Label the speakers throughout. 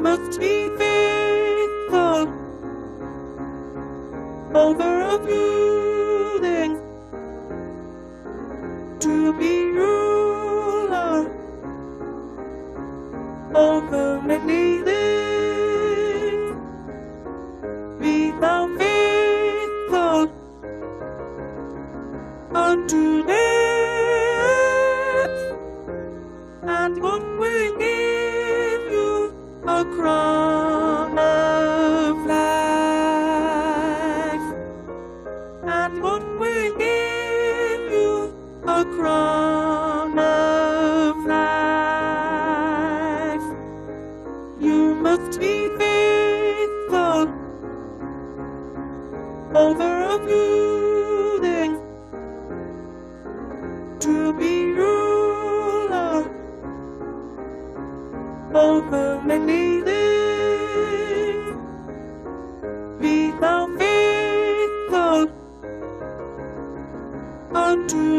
Speaker 1: must be faithful over a things to be ruler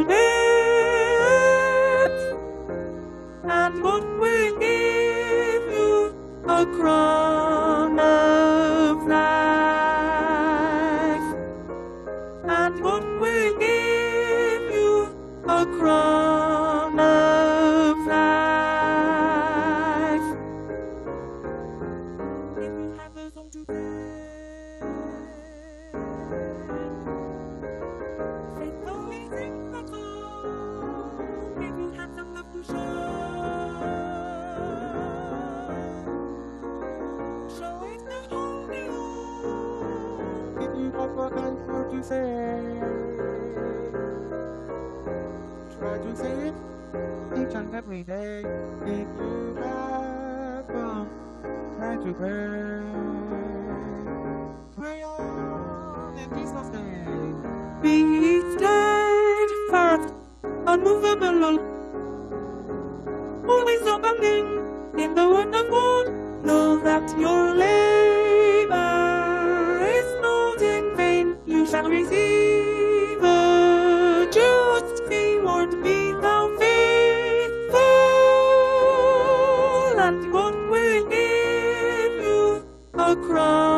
Speaker 1: death, and what will give you a crown Have a
Speaker 2: answer to say, try to say it each and every day. If you have a try to pray, pray on in Jesus' name.
Speaker 1: Be steadfast, unmovable, always abounding in the word of God. Know that your labor shall receive a just reward. Be thou faithful, and God will give you a crown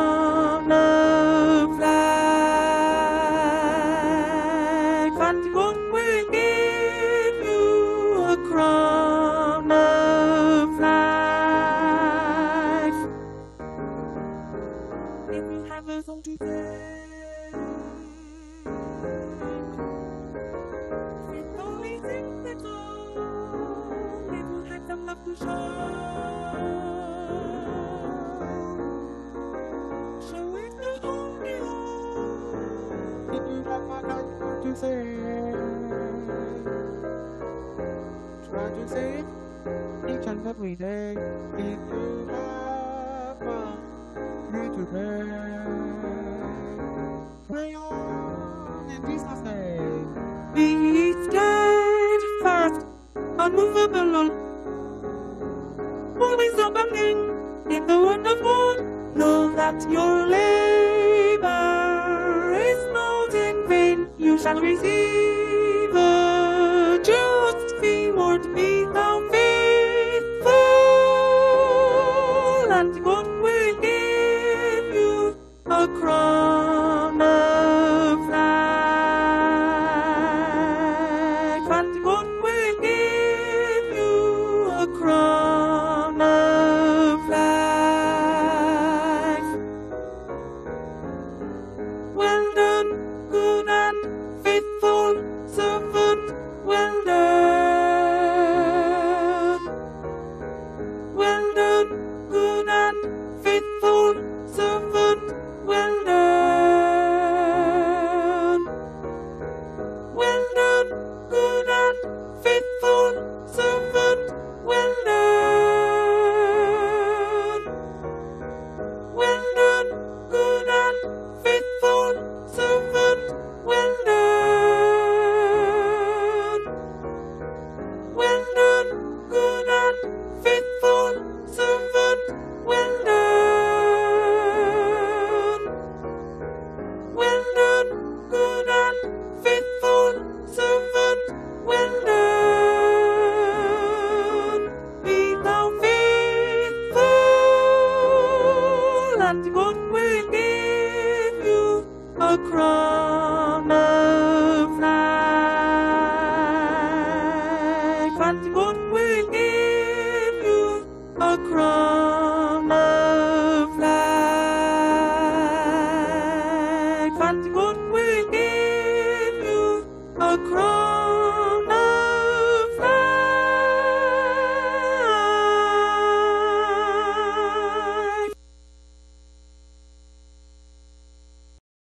Speaker 2: say, try to say it each and every day. If you have a need to pray, pray on in Jesus' name.
Speaker 1: Be steadfast, unmovable, always abounding in the God. Know that you're labor You shall receive a just reward. Be thou faithful, and God will give you a crown a crown of flag, and one will give you a crown.